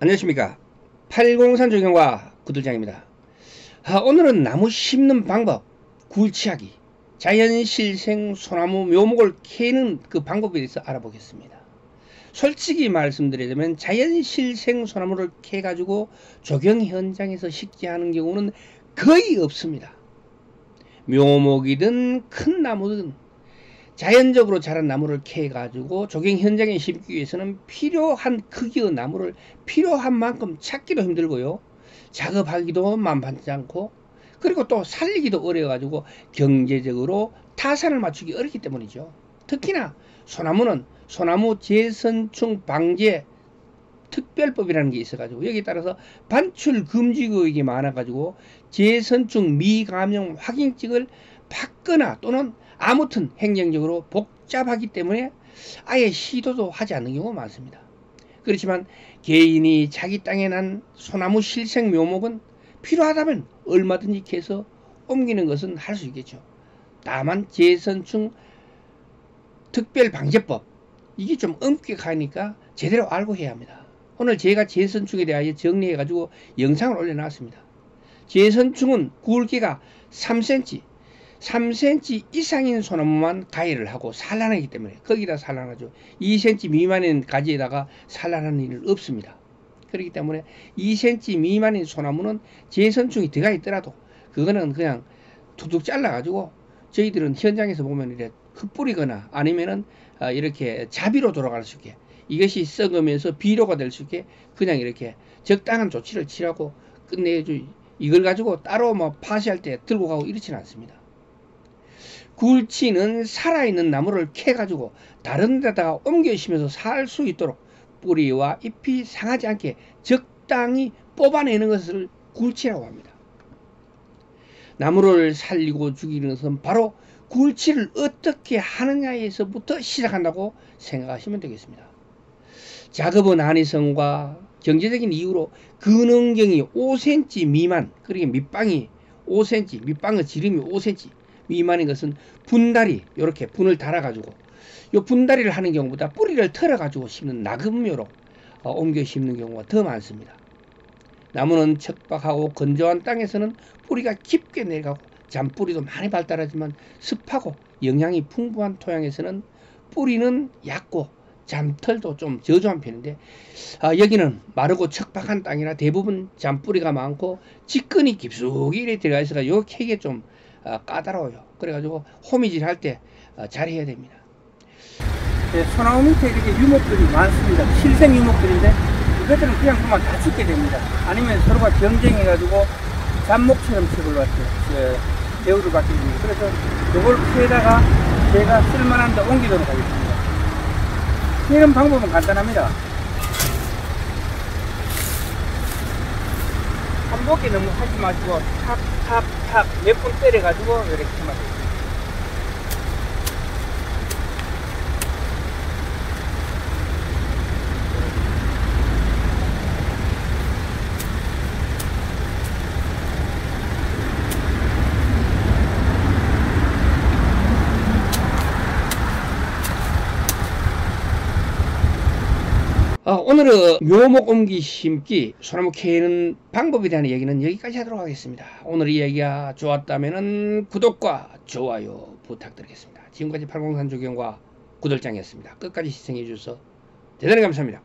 안녕하십니까. 803 조경과 구들장입니다. 아, 오늘은 나무 심는 방법 굴치하기 자연실생 소나무 묘목을 캐는 그 방법에 대해서 알아보겠습니다. 솔직히 말씀드리자면 자연실생 소나무를 캐 가지고 조경 현장에서 식재하는 경우는 거의 없습니다. 묘목이든 큰 나무든 자연적으로 자란 나무를 캐 가지고 조경 현장에 심기 위해서는 필요한 크기의 나무를 필요한 만큼 찾기도 힘들고요. 작업하기도 만만치 않고 그리고 또 살리기도 어려워 가지고 경제적으로 타산을 맞추기 어렵기 때문이죠. 특히나 소나무는 소나무 재선충 방제 특별법이라는 게 있어 가지고 여기에 따라서 반출 금지 구역이 많아 가지고 재선충 미감염 확인증을 받거나 또는 아무튼 행정적으로 복잡하기 때문에 아예 시도도 하지 않는 경우가 많습니다. 그렇지만 개인이 자기 땅에 난 소나무 실생 묘목은 필요하다면 얼마든지 캐서 옮기는 것은 할 수 있겠죠. 다만 재선충 특별방제법 이게 좀 엄격하니까 제대로 알고 해야 합니다. 오늘 제가 재선충에 대하여 정리해 가지고 영상을 올려놨습니다. 재선충은 굵기가 3cm 3cm 이상인 소나무만 가해를 하고 산란하기 때문에 거기다 산란하죠. 2cm 미만인 가지에다가 산란하는 일은 없습니다. 그렇기 때문에 2cm 미만인 소나무는 재선충이 들어가 있더라도 그거는 그냥 툭툭 잘라가지고 저희들은 현장에서 보면 이렇게 흩뿌리거나 아니면은 아, 이렇게 자비로 돌아갈 수 있게 이것이 썩으면서 비료가 될 수 있게 그냥 이렇게 적당한 조치를 취하고 끝내줘 이걸 가지고 따로 뭐 파시할 때 들고 가고 이렇지는 않습니다. 굴치는 살아있는 나무를 캐가지고 다른 데다가 옮겨 심어서 살 수 있도록 뿌리와 잎이 상하지 않게 적당히 뽑아내는 것을 굴치라고 합니다. 나무를 살리고 죽이는 것은 바로 굴치를 어떻게 하느냐에서부터 시작한다고 생각하시면 되겠습니다. 작업의 난이성과 경제적인 이유로 근원경이 5cm 미만, 그러니까 밑방이 5cm, 밑방의 지름이 5cm 미만인 것은 분다리 이렇게 분을 달아가지고 이 분다리를 하는 경우보다 뿌리를 털어가지고 심는 나금묘로 어, 옮겨 심는 경우가 더 많습니다. 나무는 척박하고 건조한 땅에서는 뿌리가 깊게 내려가고 잔뿌리도 많이 발달하지만 습하고 영양이 풍부한 토양에서는 뿌리는 얕고 잠털도 좀 저조한 편인데 아, 여기는 마르고 척박한 땅이라 대부분 잔뿌리가 많고 직근이 깊숙이 들어가 있어서 요 캐기에 좀 아, 까다로워요. 그래가지고 호미질 할때 아, 잘해야 됩니다. 네, 소나무 밑에 이렇게 유목들이 많습니다. 실생 유목들인데 이것들은 그냥 그만 다 죽게 됩니다. 아니면 서로가 경쟁해가지고 잡목처럼 칩을 받죠. 예, 대우를 받게 됩니다. 그래서 이걸 피해다가 제가 쓸만한 데 옮기도록 하겠습니다. 피는 방법은 간단합니다. 한복기 너무 하지 마시고 탑탑탑 몇번 때려가지고 이렇게 됩 어, 오늘은 묘목 옮기 심기 소나무 캐는 방법에 대한 얘기는 여기까지 하도록 하겠습니다. 오늘 이야기가 좋았다면 구독과 좋아요 부탁드리겠습니다. 지금까지 803 조경과 구들장이었습니다. 끝까지 시청해 주셔서 대단히 감사합니다.